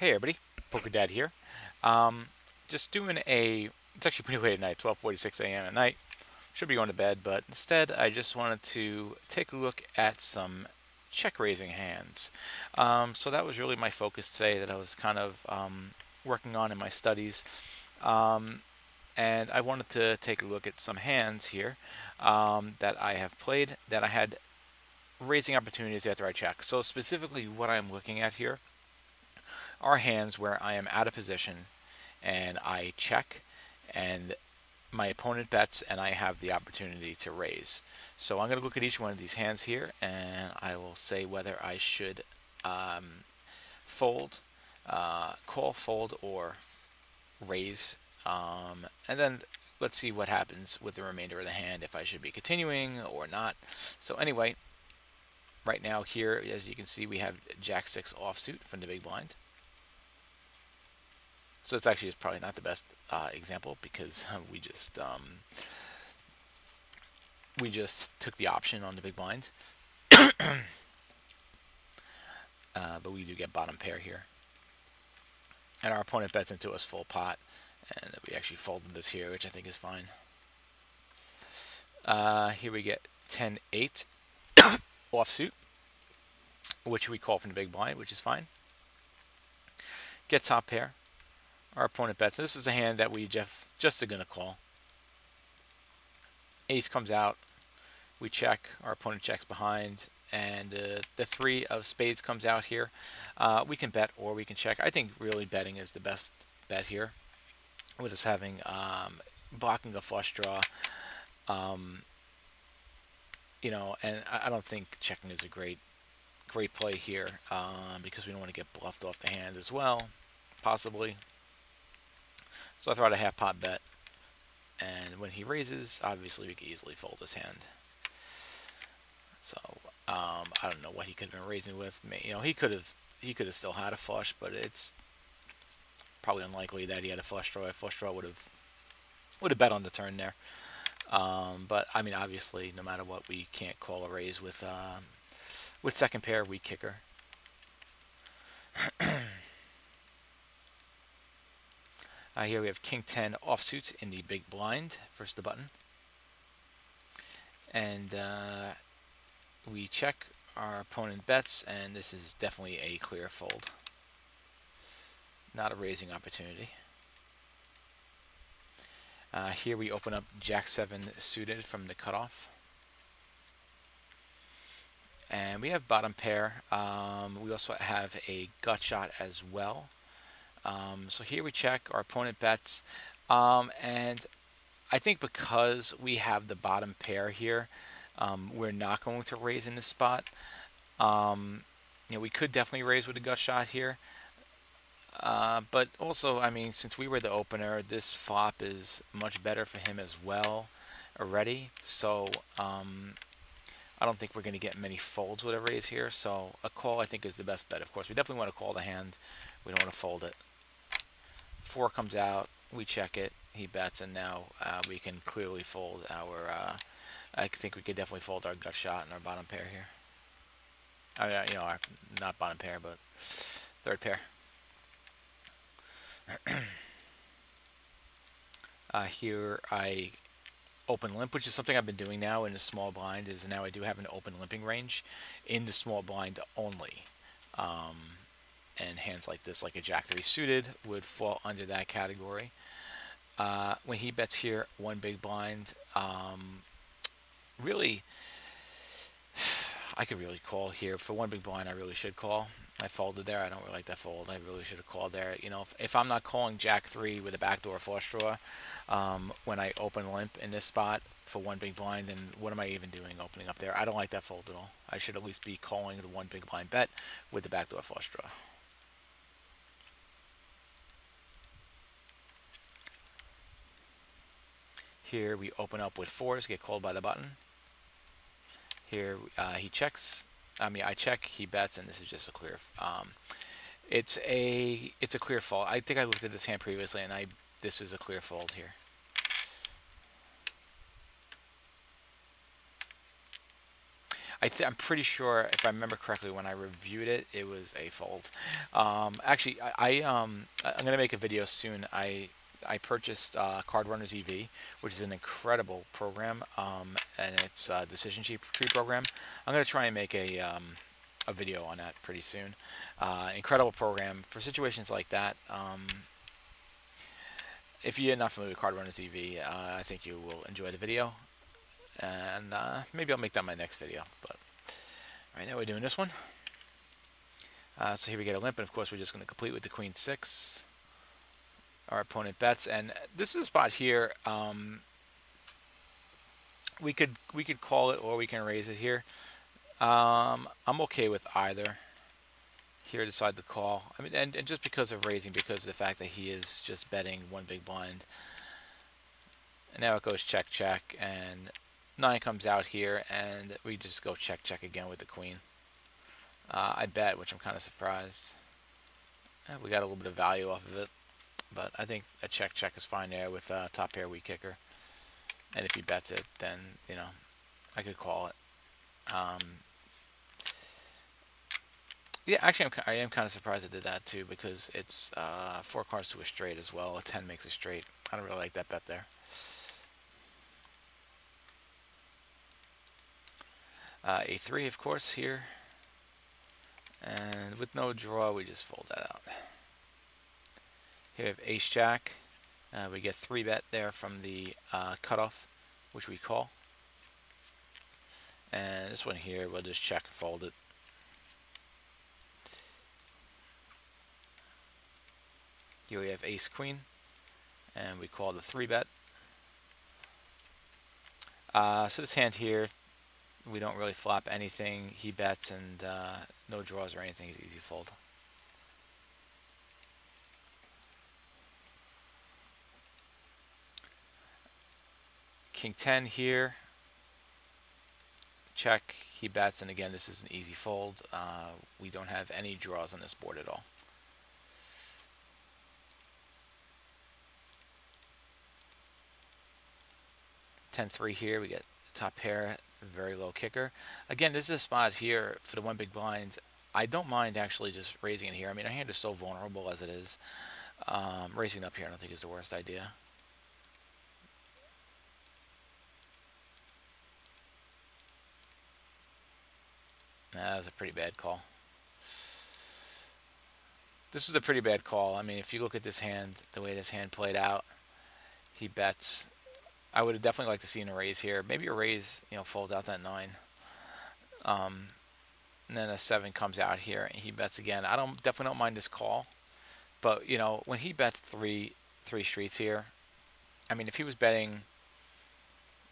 Hey everybody, Poker Dad here. Um, just doing a, it's actually pretty late at night, 12.46 a.m. at night. Should be going to bed, but instead I just wanted to take a look at some check raising hands. Um, so that was really my focus today that I was kind of um, working on in my studies. Um, and I wanted to take a look at some hands here um, that I have played that I had raising opportunities after I check. So specifically what I'm looking at here are hands where I am out of position and I check and my opponent bets and I have the opportunity to raise. So I'm going to look at each one of these hands here and I will say whether I should um, fold, uh, call, fold, or raise. Um, and then let's see what happens with the remainder of the hand, if I should be continuing or not. So anyway, right now here, as you can see, we have Jack 6 offsuit from the big blind. So it's actually probably not the best uh, example because we just um, we just took the option on the big blind. uh, but we do get bottom pair here. And our opponent bets into us full pot. And we actually folded this here, which I think is fine. Uh, here we get 10-8 offsuit, which we call from the big blind, which is fine. Get top pair our opponent bets. This is a hand that we just, just are going to call. Ace comes out. We check. Our opponent checks behind. And uh, the three of spades comes out here. Uh, we can bet or we can check. I think really betting is the best bet here. With us having um, blocking a flush draw. Um, you know, and I, don't think checking is a great great play here um, because we don't want to get bluffed off the hand as well, possibly. So I throw out a half pot bet. And when he raises, obviously we can easily fold his hand. So um, I don't know what he could have been raising with. You know, he could have he could have still had a flush, but it's probably unlikely that he had a flush draw. A flush draw would have would have bet on the turn there. Um, but I mean, obviously, no matter what, we can't call a raise with um, with second pair weak kicker. Uh, here we have King 10 offsuit in the big blind, first the button. And uh, we check our opponent bets, and this is definitely a clear fold. Not a raising opportunity. Uh, here we open up Jack 7 suited from the cutoff. And we have bottom pair. Um, we also have a gut shot as well. Um, so here we check our opponent bets. Um, and I think because we have the bottom pair here, um, we're not going to raise in this spot. Um, you know, we could definitely raise with a gut shot here. Uh, but also, I mean, since we were the opener, this flop is much better for him as well already. So um, I don't think we're going to get many folds with a raise here. So a call, I think, is the best bet. Of course, we definitely want to call the hand. We don't want to fold it. Four comes out, we check it, he bets, and now uh, we can clearly fold our, uh, I think we could definitely fold our gut shot and our bottom pair here. I mean, you know, our, not bottom pair, but third pair. uh, here I open limp, which is something I've been doing now in the small blind, is now I do have an open limping range in the small blind only. Um, and hands like this, like a Jack 3 suited, would fall under that category. Uh, when he bets here, one big blind, um, really, I could really call here. For one big blind, I really should call. I folded there. I don't really like that fold. I really should have called there. You know, if, if I'm not calling Jack 3 with a backdoor flush draw um, when I open limp in this spot for one big blind, then what am I even doing opening up there? I don't like that fold at all. I should at least be calling the one big blind bet with the backdoor flush draw. Here we open up with fours, get called by the button. Here uh, he checks. I mean, I check, he bets, and this is just a clear. Um, it's a it's a clear fold. I think I looked at this hand previously, and I this is a clear fold here. I am pretty sure, if I remember correctly, when I reviewed it, it was a fold. Um, actually, I, I um, I'm gonna make a video soon. I I purchased uh, Card Runners EV, which is an incredible program, um, and it's a decision tree program. I'm gonna try and make a um, a video on that pretty soon. Uh, incredible program for situations like that. Um, if you're not familiar with Card Runners EV, uh, I think you will enjoy the video and uh, maybe I'll make that my next video. But right now we're doing this one. Uh, so here we get a limp, and of course we're just going to complete with the queen six. Our opponent bets, and this is a spot here. Um, we could we could call it, or we can raise it here. Um, I'm okay with either. Here, decide to call. I mean, and, and just because of raising, because of the fact that he is just betting one big blind. And now it goes check check, and 9 comes out here, and we just go check, check again with the queen. Uh, I bet, which I'm kind of surprised. We got a little bit of value off of it, but I think a check, check is fine there with uh, top pair weak kicker. And if he bets it, then, you know, I could call it. Um, yeah, actually, I'm, I am kind of surprised I did that too because it's uh, four cards to a straight as well. A 10 makes a straight. I don't really like that bet there. Uh, A3, of course, here. And with no draw, we just fold that out. Here we have Ace Jack. Uh, we get 3 bet there from the uh, cutoff, which we call. And this one here, we'll just check and fold it. Here we have Ace Queen, and we call the 3 bet. Uh, so this hand here, we don't really flop anything. He bets and uh, no draws or anything. He's easy fold. King 10 here. Check. He bets, and again, this is an easy fold. Uh, we don't have any draws on this board at all. Ten three here. We get top pair very low kicker. Again, this is a spot here for the one big blind. I don't mind actually just raising it here. I mean, our hand is so vulnerable as it is. Um, raising up here I don't think is the worst idea. That was a pretty bad call. This is a pretty bad call. I mean, if you look at this hand, the way this hand played out, he bets I would have definitely liked to see a raise here. Maybe a raise, you know, folds out that nine. Um, and then a seven comes out here and he bets again. I don't definitely don't mind this call, but you know when he bets three three streets here, I mean if he was betting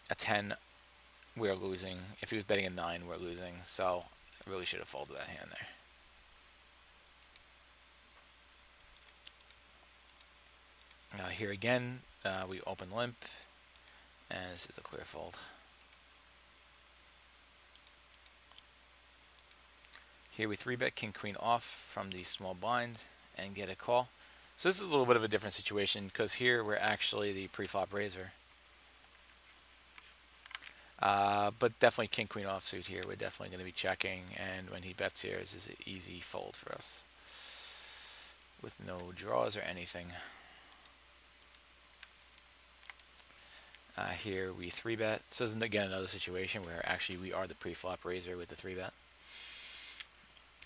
a ten, we're losing. If he was betting a nine, we're losing. So really should have folded that hand there. Uh, here again, uh, we open limp. And this is a clear fold. Here we 3-bet King Queen off from the small blind and get a call. So this is a little bit of a different situation because here we're actually the pre-flop raiser. Uh, but definitely King Queen offsuit here. We're definitely going to be checking, and when he bets here, this is an easy fold for us with no draws or anything. Uh, here we 3-bet. So this is again another situation where actually we are the pre-flop raiser with the 3-bet.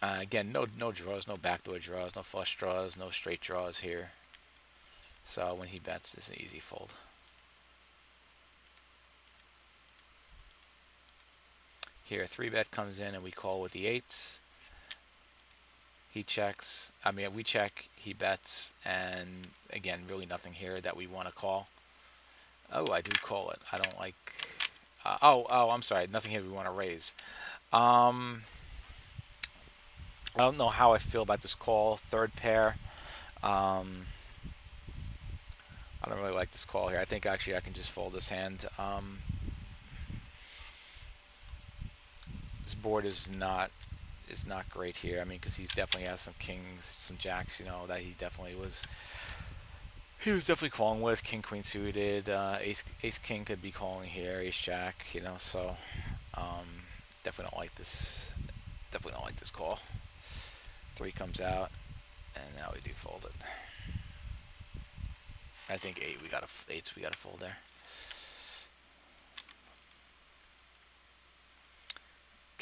Uh, again, no no draws, no backdoor draws, no flush draws, no straight draws here. So when he bets, it's an easy fold. Here, 3-bet comes in and we call with the 8s. He checks, I mean, we check, he bets, and again, really nothing here that we want to call. Oh, I do call it. I don't like... Uh, oh, oh, I'm sorry. Nothing here we want to raise. Um, I don't know how I feel about this call. Third pair. Um, I don't really like this call here. I think actually I can just fold this hand. Um, this board is not is not great here. I mean, because he's definitely has some kings, some jacks, you know, that he definitely was he was definitely calling with king queen suited uh, ace ace king could be calling here ace jack you know so um, definitely don't like this. Definitely don't like this call. Three comes out, and now we do fold it. I think eight. We got a eights. We got to fold there.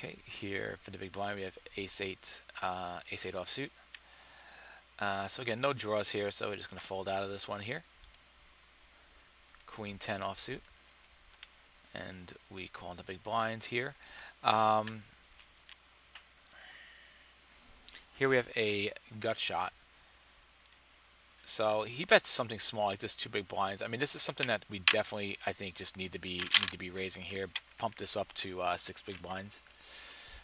Okay, here for the big blind we have ace eight, uh, ace eight offsuit. Uh, so again, no draws here, so we're just going to fold out of this one here. Queen 10 offsuit. And we call the big blinds here. Um, here we have a gut shot. So he bets something small like this, two big blinds. I mean, this is something that we definitely, I think, just need to be need to be raising here. Pump this up to uh, six big blinds.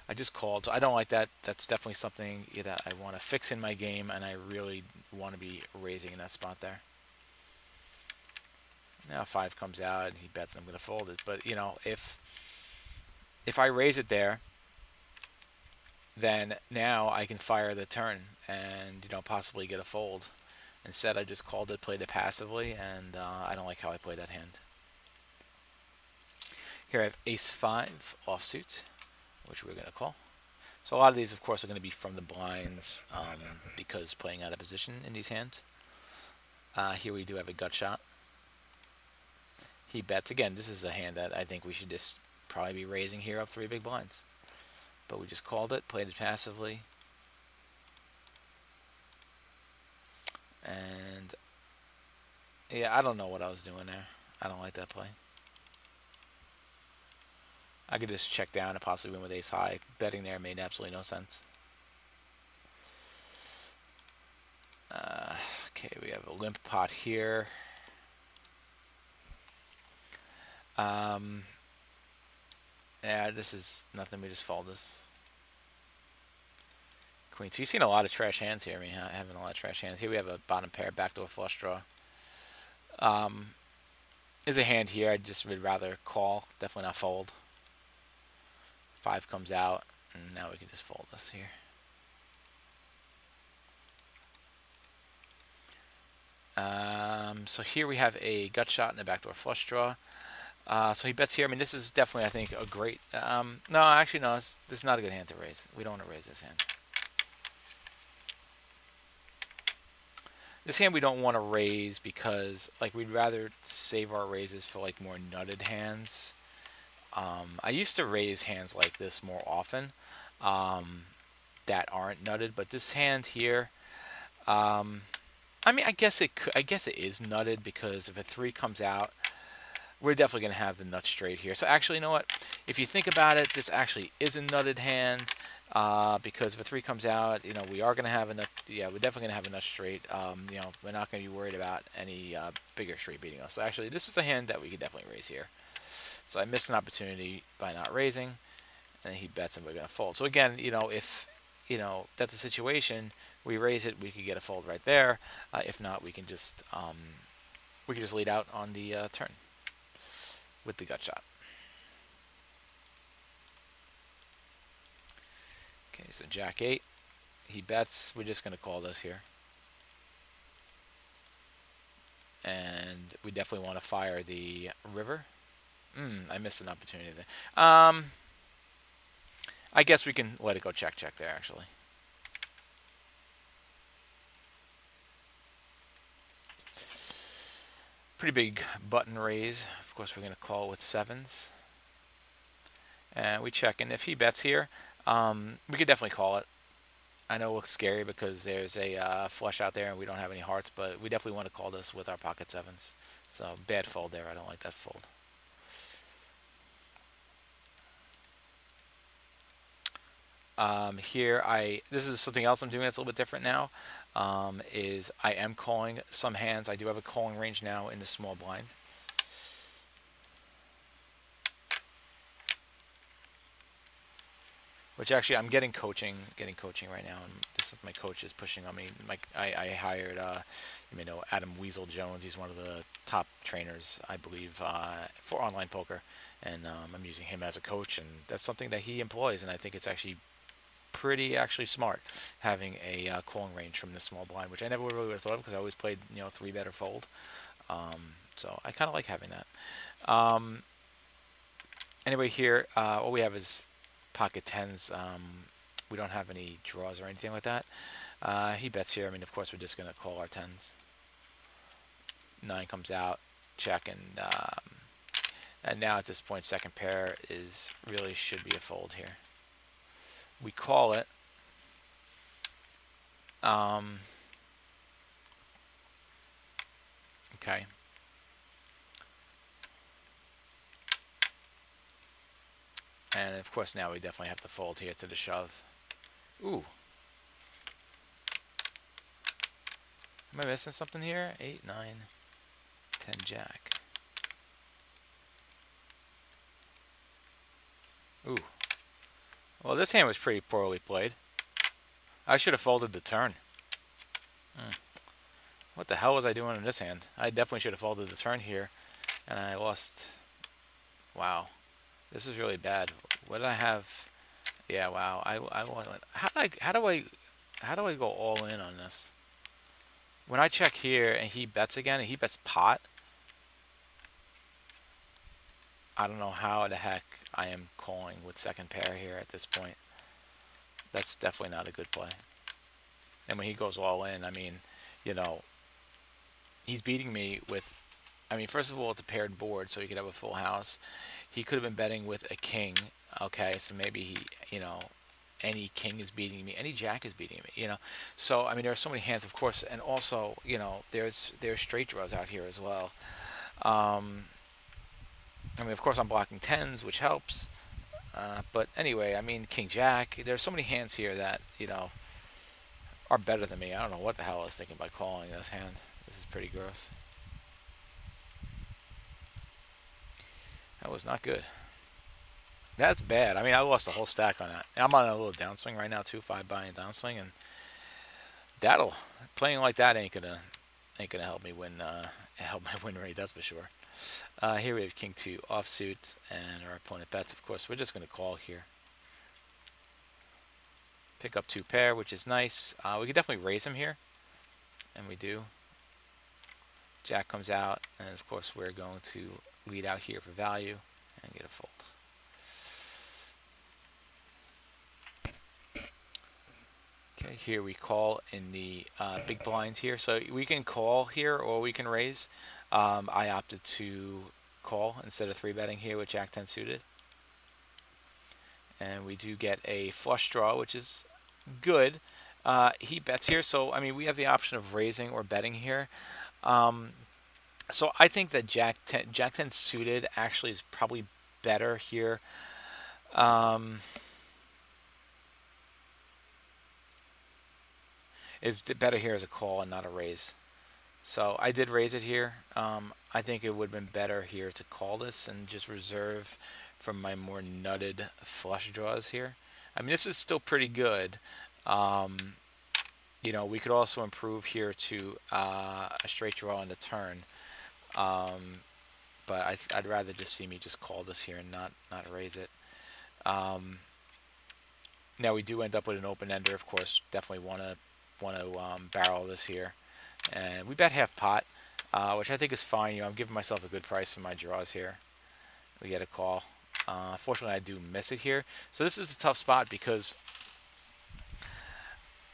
I just called. So I don't like that. That's definitely something that I want to fix in my game, and I really want to be raising in that spot there. Now five comes out, and he bets I'm going to fold it. But you know, if if I raise it there, then now I can fire the turn and you know possibly get a fold. Instead, I just called it, played it passively, and uh, I don't like how I play that hand. Here I have ace five offsuit which we're going to call. So a lot of these, of course, are going to be from the blinds um, because playing out of position in these hands. Uh, here we do have a gut shot. He bets. Again, this is a hand that I think we should just probably be raising here up three big blinds. But we just called it, played it passively. And, yeah, I don't know what I was doing there. I don't like that play. I could just check down and possibly win with ace high. Betting there made absolutely no sense. Uh, okay, we have a limp pot here. Um, yeah, this is nothing. We just fold this. Queen. So you've seen a lot of trash hands here. I mean, having a lot of trash hands. Here we have a bottom pair, backdoor flush draw. Um, is a hand here. I just would rather call. Definitely not fold. Five comes out, and now we can just fold this here. Um, so here we have a gut shot and a backdoor flush draw. Uh, so he bets here. I mean, this is definitely, I think, a great... Um, no, actually, no. This, this is not a good hand to raise. We don't want to raise this hand. This hand we don't want to raise because, like, we'd rather save our raises for, like, more nutted hands. Um, I used to raise hands like this more often um, that aren't nutted, but this hand here, um, I mean, I guess it could, I guess it is nutted because if a three comes out, we're definitely going to have the nut straight here. So actually, you know what? If you think about it, this actually is a nutted hand uh, because if a three comes out, you know, we are going to have enough. Yeah, we're definitely going to have enough straight. Um, you know, we're not going to be worried about any uh, bigger straight beating us. So actually, this is a hand that we could definitely raise here. So I missed an opportunity by not raising, and he bets and we're going to fold. So again, you know, if you know that's a situation, we raise it, we could get a fold right there. Uh, if not, we can just um, we can just lead out on the uh, turn with the gut shot. Okay, so Jack eight. He bets. We're just going to call this here. And we definitely want to fire the river. Mm, I missed an opportunity there. Um, I guess we can let it go check check there, actually. Pretty big button raise. Of course, we're going to call with sevens. And we check, and if he bets here, um, we could definitely call it. I know it looks scary because there's a uh, flush out there and we don't have any hearts, but we definitely want to call this with our pocket sevens. So bad fold there. I don't like that fold. Um, here, I this is something else I'm doing that's a little bit different now. Um, is I am calling some hands. I do have a calling range now in the small blind. Which actually, I'm getting coaching, getting coaching right now, and this is my coach is pushing on me. My, I, I hired, uh, you may know Adam Weasel Jones. He's one of the top trainers, I believe, uh, for online poker, and um, I'm using him as a coach, and that's something that he employs, and I think it's actually pretty actually smart having a uh, calling range from this small blind, which I never really would have thought of because I always played you know three better fold. Um, so I kind of like having that. Um, anyway, here uh, what we have is pocket tens. Um, we don't have any draws or anything like that. Uh, he bets here. I mean, of course, we're just going to call our tens. Nine comes out, check, and um, and now at this point, second pair is really should be a fold here. We call it. Um, okay. And of course now we definitely have to fold here to the shove. Ooh. Am I missing something here? 8, 9, 10 jack. Ooh. Well, this hand was pretty poorly played. I should have folded the turn. Hmm. What the hell was I doing in this hand? I definitely should have folded the turn here. And I lost... Wow. This is really bad. What did I have? Yeah, wow. I, I want. how do I how do I how do I go all in on this? When I check here and he bets again and he bets pot, I don't know how the heck I am calling with second pair here at this point. That's definitely not a good play. And when he goes all in, I mean, you know, he's beating me with I mean, first of all, it's a paired board, so he could have a full house. He could have been betting with a king. Okay, so maybe he, you know, any king is beating me, any jack is beating me, you know. So I mean, there are so many hands, of course, and also, you know, there's there's straight draws out here as well. Um, I mean, of course, I'm blocking tens, which helps. Uh, but anyway, I mean, king jack. There's so many hands here that you know are better than me. I don't know what the hell I was thinking by calling this hand. This is pretty gross. That was not good. That's bad. I mean, I lost a whole stack on that. I'm on a little downswing right now too, five buy-in downswing, and that'll playing like that ain't gonna ain't gonna help me win uh, help my win rate. That's for sure. Uh, here we have king two offsuit, and our opponent bets. Of course, we're just gonna call here. Pick up two pair, which is nice. Uh, we could definitely raise him here, and we do. Jack comes out, and of course we're going to lead out here for value and get a fold. Okay, here we call in the uh, big blinds here. So we can call here or we can raise. Um, I opted to call instead of 3 betting here with Jack 10 suited. And we do get a flush draw, which is good. Uh, he bets here, so I mean we have the option of raising or betting here. Um, so I think that Jack 10, Jack 10 suited actually is probably better here. Um, is better here as a call and not a raise. So I did raise it here. Um, I think it would have been better here to call this and just reserve from my more nutted flush draws here. I mean, this is still pretty good. Um, you know, we could also improve here to uh, a straight draw on the turn. Um, but I would rather just see me just call this here and not not raise it. Um, now we do end up with an open ender, of course. Definitely want to want to um, barrel this here, and we bet half pot, uh, which I think is fine. You know, I'm giving myself a good price for my draws here. We get a call. Uh, fortunately, I do miss it here. So this is a tough spot because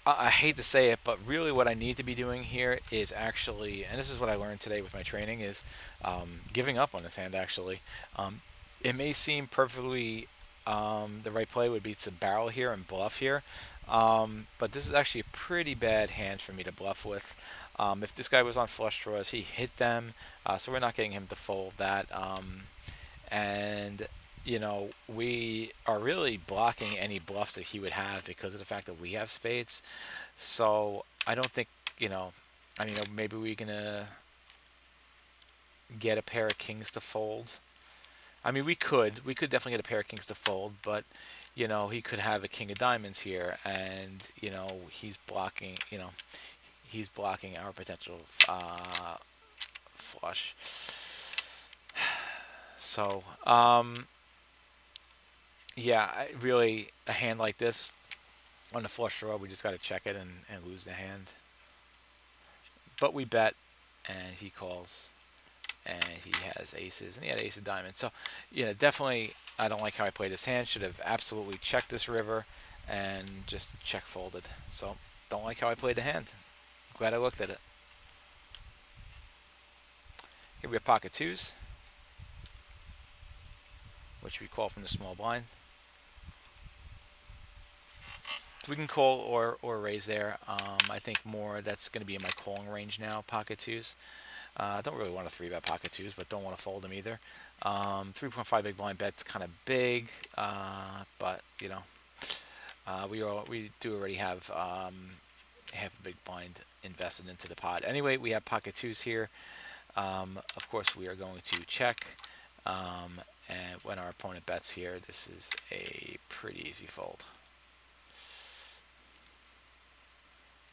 I, hate to say it, but really what I need to be doing here is actually, and this is what I learned today with my training, is um, giving up on this hand actually. Um, it may seem perfectly um, the right play would be to barrel here and bluff here. Um, but this is actually a pretty bad hand for me to bluff with. Um, if this guy was on flush draws, he hit them, uh, so we're not getting him to fold that. Um, and you know, we are really blocking any bluffs that he would have because of the fact that we have spades. So I don't think, you know, I mean, maybe we're going to get a pair of kings to fold. I mean, we could. We could definitely get a pair of kings to fold, but, you know, he could have a king of diamonds here, and, you know, he's blocking, you know, he's blocking our potential uh, flush. So, um, yeah, really, a hand like this on the flush draw, we just got to check it and, and lose the hand. But we bet, and he calls. and he has aces, and he had ace of diamonds. So, you know, definitely, I don't like how I played this hand. Should have absolutely checked this river and just check folded. So, don't like how I played the hand. Glad I looked at it. Here we have pocket twos, which we call from the small blind. We can call or, or raise there. Um, I think more that's going to be in my calling range now, pocket twos. I uh, don't really want to 3-bet pocket twos, but don't want to fold them either. Um, 3.5 big blind bet's kind of big, uh, but, you know, uh, we, we do already have um, half a big blind invested into the pot. Anyway, we have pocket twos here. Um, of course, we are going to check. Um, and when our opponent bets here, this is a pretty easy fold.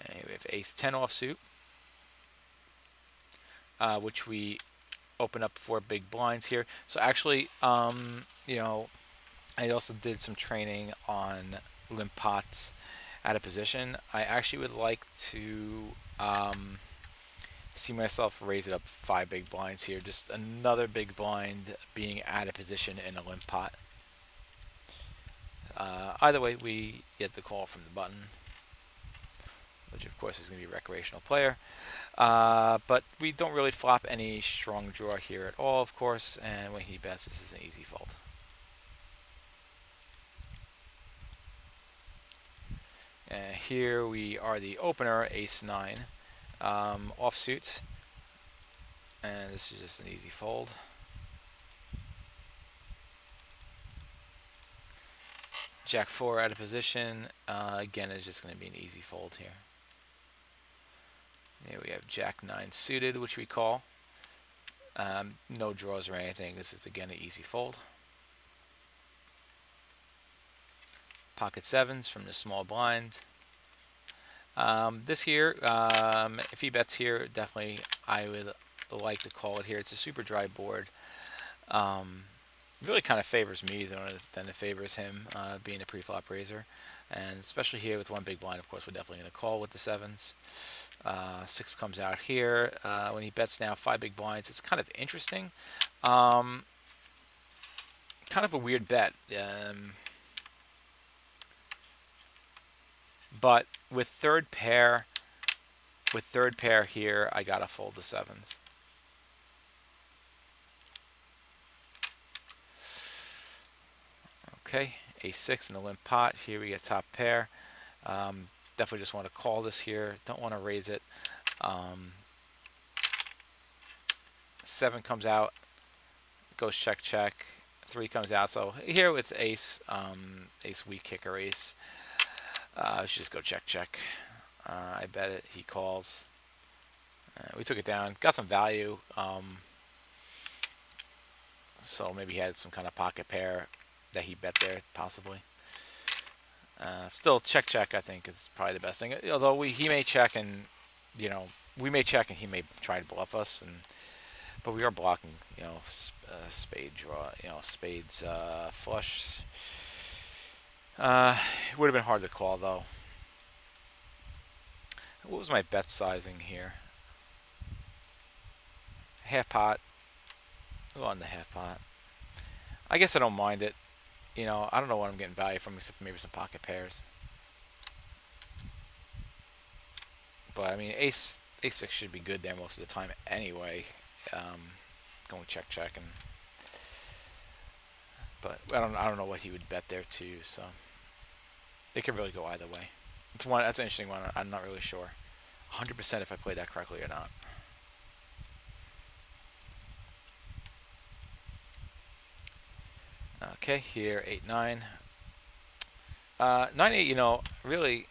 And we have ace 10 offsuit, uh, which we open up four big blinds here. So actually, um, you know, I also did some training on limp pots at a position. I actually would like to um, see myself raise it up five big blinds here. Just another big blind being at a position in a limp pot. Uh, either way, we get the call from the button which of course is going to be recreational player. Uh, but we don't really flop any strong draw here at all, of course, and when he bets, this is an easy fold. And here we are the opener, ace-9, um, offsuits, and this is just an easy fold. Jack 4 out of position, uh, again, is just going to be an easy fold here. Here we have Jack 9 suited, which we call. Um, no draws or anything. This is again an easy fold. Pocket sevens from the small blind. Um, this here, um, if he bets here, definitely I would like to call it here. It's a super dry board. Um, really kind of favors me than, than it favors him, uh, being a pre-flop raiser. And especially here with one big blind, of course, we're definitely going to call with the sevens. Uh, six comes out here. Uh, when he bets now five big blinds, it's kind of interesting. Um, kind of a weird bet. Um, but with third pair, with third pair here, I gotta fold the sevens. Okay, a6 in the limp pot. Here we get top pair. Um, definitely just want to call this here. Don't want to raise it. Um, seven comes out, goes check check. Three comes out. So here with ace, um, ace weak kicker ace. Uh, should just go check check. Uh, I bet it. He calls. Uh, we took it down. Got some value. Um, so maybe he had some kind of pocket pair that he bet there, possibly. Uh, still, check check I think is probably the best thing. Although we he may check and you know we may check and he may try to bluff us and but we are blocking you know uh, spade draw you know spades uh, flush. Uh, it would have been hard to call though. What was my bet sizing here? Half pot. Go on the half pot. I guess I don't mind it you know, I don't know what I'm getting value from except for maybe some pocket pairs. But I mean, ace ace six should be good there most of the time anyway. Um, going check check and, but I don't I don't know what he would bet there too. So it could really go either way. It's one that's an interesting one. I'm not really sure, 100% if I played that correctly or not. Okay, here, 8, 9. Uh, 9, 8, you know, really,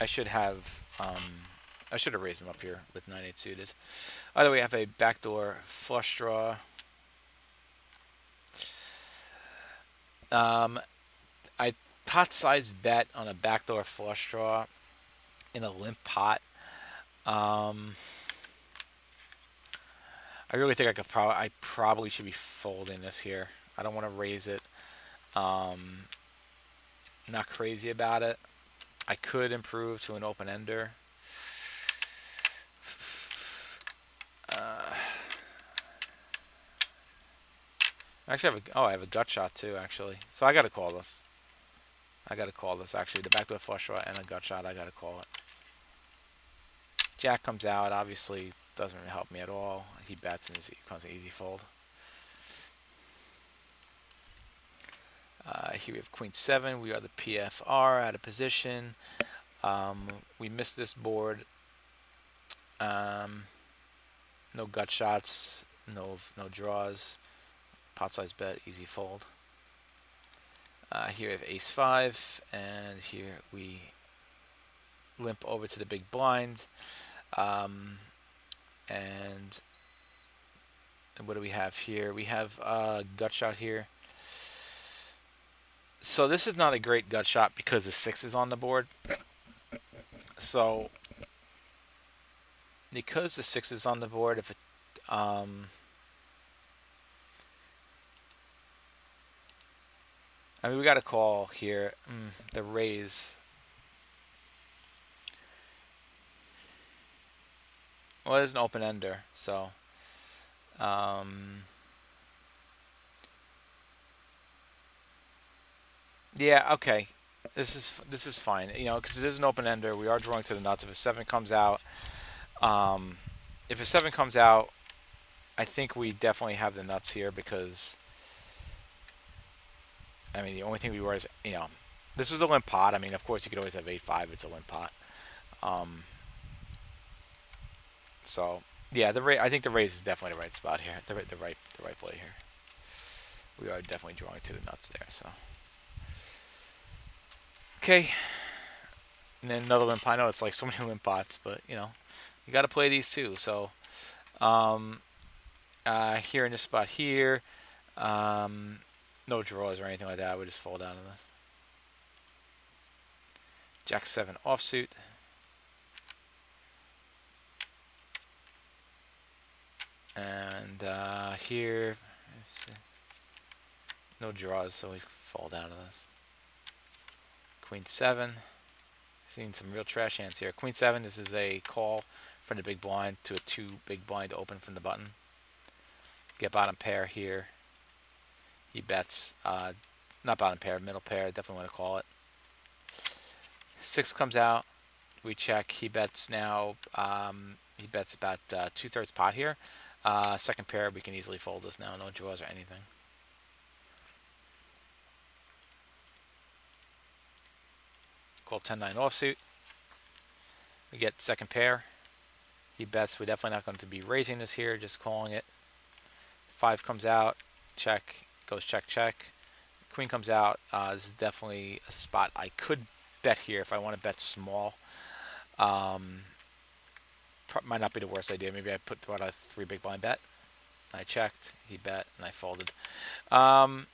I should have, um, I should have raised him up here with 9, 8 suited. Either way, I have a backdoor flush draw. Um, I pot size bet on a backdoor flush draw in a limp pot. Um, I really think I could probably, I probably should be folding this here. I don't want to raise it. Um, not crazy about it. I could improve to an open ender. Uh, Actually, have a, oh, I have a gut shot too. Actually, so I got to call this. I got to call this. Actually, the backdoor flush shot and a gut shot. I got to call it. Jack comes out. Obviously, doesn't really help me at all. He bets and he comes an easy fold. Uh, here we have queen seven. We are the PFR out of position. Um, we missed this board. Um, no gut shots. No no draws. Pot size bet. Easy fold. Uh, here we have ace five, and here we limp over to the big blind. Um, and, what do we have here? We have a uh, gut shot here. So this is not a great gut shot because the six is on the board. So because the six is on the board, if it um, I mean, we got a call here. Mm, the raise. Well, it's an open ender, so. Um, Yeah, okay. This is this is fine. You know, because it is an open ender. We are drawing to the nuts. If a seven comes out, um, if a seven comes out, I think we definitely have the nuts here because. I mean, the only thing we were is you know, this was a limp pot. I mean, of course, you could always have eight five. It's a limp pot. Um, so yeah, the I think the raise is definitely the right spot here. The the right the right play here. We are definitely drawing to the nuts there. So. Okay. And then another limp. I know it's like so many limp pots, but you know, you got to play these too. So, um, uh, here in this spot here, um, no draws or anything like that. We just fall down to this. Jack seven offsuit. And uh, here, no draws, so we fall down to this. Queen 7. Seeing some real trash hands here. Queen 7, this is a call from the big blind to a 2 big blind open from the button. Get bottom pair here. He bets, uh, not bottom pair, middle pair, definitely want to call it. 6 comes out. We check. He bets now, um, he bets about uh, two-thirds pot here. Uh, second pair, we can easily fold this now. No draws or anything. Call 10-9 offsuit. We get second pair. He bets we're definitely not going to be raising this here, just calling it. Five comes out, check, goes check, check. Queen comes out. Uh, this is definitely a spot I could bet here if I want to bet small. Um, might not be the worst idea. Maybe I put what a three big blind bet. I checked, he bet, and I folded. Um,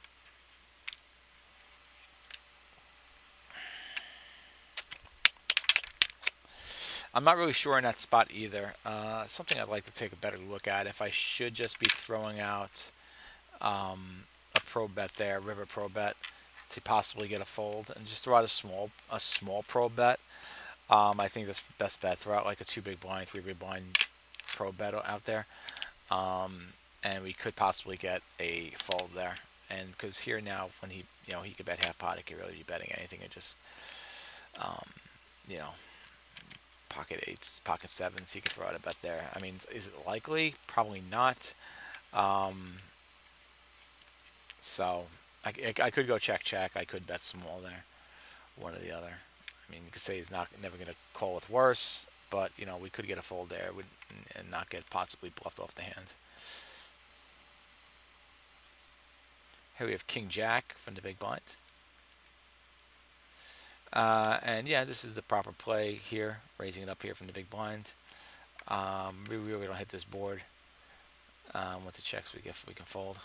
I'm not really sure in that spot either. Uh, something I'd like to take a better look at if I should just be throwing out um, a probe bet there, river probe bet, to possibly get a fold, and just throw out a small a small probe bet. Um, I think that's best bet. Throw out like a two big blind, three big blind probe bet out there, um, and we could possibly get a fold there. And because here now, when he you know he could bet half pot, he could really be betting anything and just um, you know pocket eights, pocket sevens. You could throw out a bet there. I mean, is it likely? Probably not. Um, so I, I, could go check check. I could bet small there, one or the other. I mean, you could say he's not never going to call with worse, but you know we could get a fold there and not get possibly bluffed off the hand. Here we have King Jack from the big blind. Uh, and yeah, this is the proper play here, raising it up here from the big blind. Um, we really don't hit this board. Um, with the checks we get, we can fold.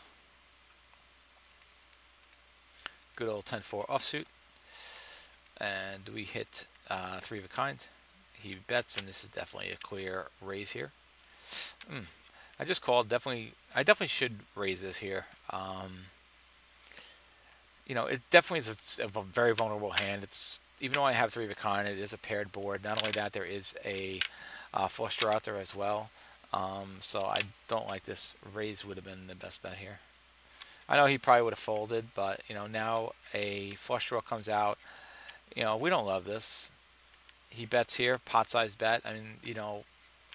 Good old 10-4 offsuit. And we hit uh, three of a kind. He bets, and this is definitely a clear raise here. Mm. I just called. Definitely, I definitely should raise this here. Um, you know, it definitely is a, a, very vulnerable hand. It's even though I have three of a kind, it is a paired board. Not only that, there is a uh, flush draw out there as well. Um, so I don't like this. Raise would have been the best bet here. I know he probably would have folded, but you know now a flush draw comes out. You know we don't love this. He bets here, pot size bet. I mean you know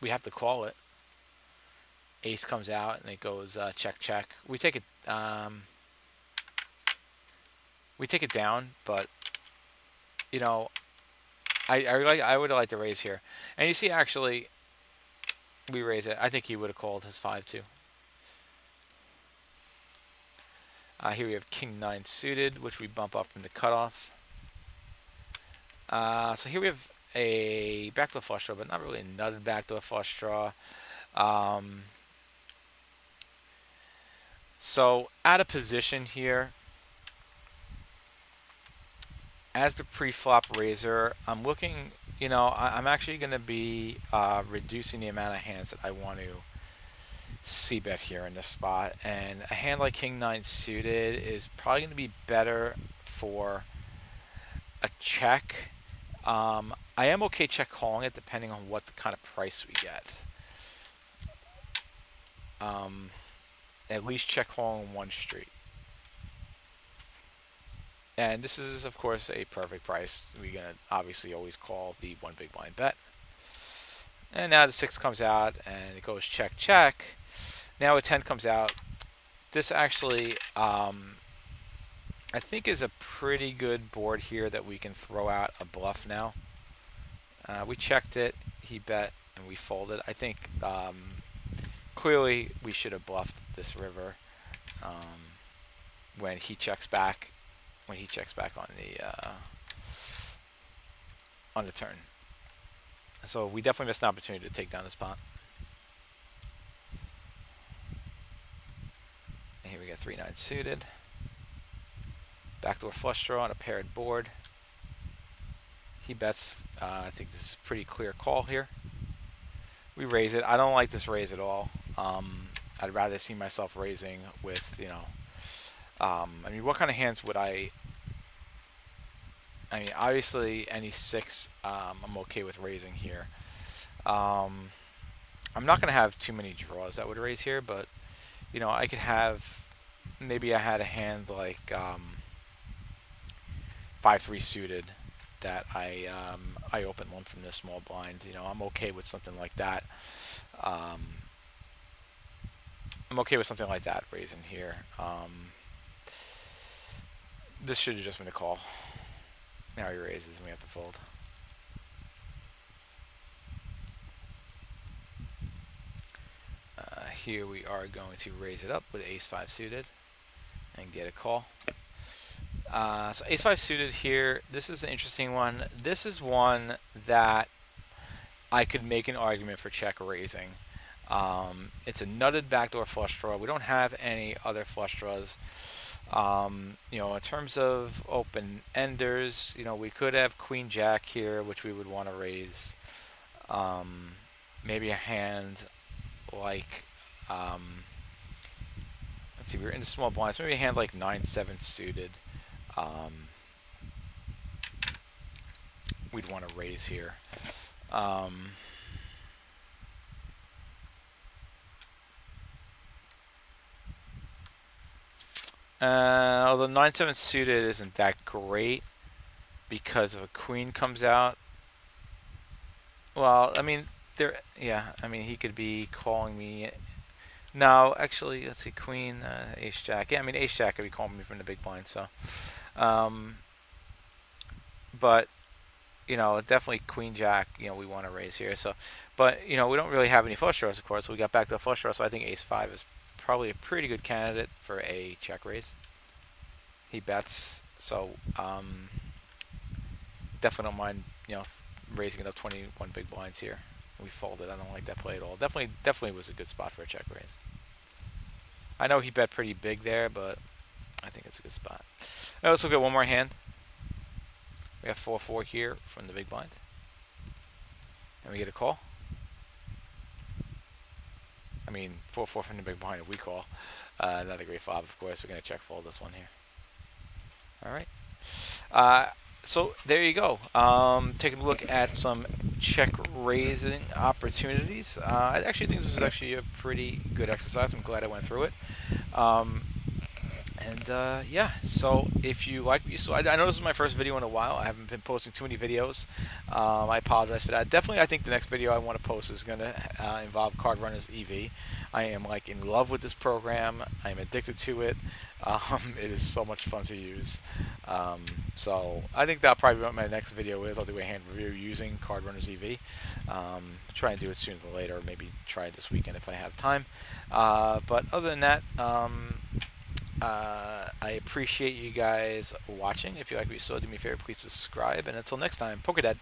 we have to call it. Ace comes out and it goes uh, check check. We take it. Um, we take it down, but you know, I I, like, I would like to raise here, and you see actually, we raise it. I think he would have called his five too. Uh, here we have King 9 suited, which we bump up from the cutoff. Uh, so here we have a backdoor flush draw, but not really a nutted backdoor flush draw. Um, so at a position here, as the pre-flop raiser, I'm looking, you know, I, am actually going to be uh, reducing the amount of hands that I want to see bet here in this spot. And a hand like King 9 suited is probably going to be better for a check. Um, I am okay check calling it depending on what kind of price we get. Um, at least check calling one street. And this is, of course, a perfect price. We're going to obviously always call the one big blind bet. And now the 6 comes out, and it goes check, check. Now a 10 comes out. This actually, um, I think, is a pretty good board here that we can throw out a bluff now. Uh, we checked it, he bet, and we folded. I think um, clearly we should have bluffed this river um, when he checks back when he checks back on the uh, on the turn. So we definitely missed an opportunity to take down this pot. And here we got 3-9 suited. Backdoor flush draw on a paired board. He bets. Uh, I think this is a pretty clear call here. We raise it. I don't like this raise at all. Um, I'd rather see myself raising with, you know, um, I mean, what kind of hands would I... I mean, obviously, any six, um, I'm okay with raising here. Um, I'm not going to have too many draws that would raise here, but, you know, I could have... Maybe I had a hand like 5-3 um, suited that I um, I open one from this small blind. You know, I'm okay with something like that. Um, I'm okay with something like that raising here. Um, this should have just been a call. Now he raises and we have to fold. Uh, here we are going to raise it up with ace-5 suited and get a call. Uh, so ace-5 suited here, this is an interesting one. This is one that I could make an argument for check raising. Um, it's a nutted backdoor flush draw. We don't have any other flush draws. Um, you know, in terms of open enders, you know, we could have queen jack here, which we would want to raise. Um, maybe a hand like, um, let's see, we're in small blinds. Maybe a hand like 9-7 suited. Um, we'd want to raise here. Uh, although 9-7 suited isn't that great because if a queen comes out, well, I mean, there, yeah, I mean, he could be calling me. No, actually, let's see, queen, uh, ace jack. Yeah, I mean, ace jack could be calling me from the big blind, so. Um, but, you know, definitely queen jack, you know, we want to raise here. So, but, you know, we don't really have any flush draws, of course. So we got back to a flush draw, so I think ace five is probably a pretty good candidate for a check raise. He bets, so um, definitely don't mind, you know, raising it up 21 big blinds here. We folded. I don't like that play at all. Definitely, definitely was a good spot for a check raise. I know he bet pretty big there, but I think it's a good spot. Right, let's look at one more hand. We have 4-4 here from the big blind. And we get a call. I mean, 4-4 from the big blind we call. Uh, another great flop, of course. We're going to check fold this one here. All right. Uh, so there you go. Um, taking a look at some check raising opportunities. Uh, I actually think this was actually a pretty good exercise. I'm glad I went through it. Um, and uh, yeah, so if you like you saw, I, I know this is my first video in a while. I haven't been posting too many videos. Um, I apologize for that. Definitely, I think the next video I want to post is going to uh, involve Card Runners EV. I am like in love with this program. I am addicted to it. Um, it is so much fun to use. Um, so I think that'll probably be what my next video is. I'll do a hand review using Card Runners EV. Um, try and do it sooner than later. Maybe try it this weekend if I have time. Uh, but other than that. Uh, I appreciate you guys watching. If you like what you saw, do me a favor, please subscribe. And until next time, PokerDad.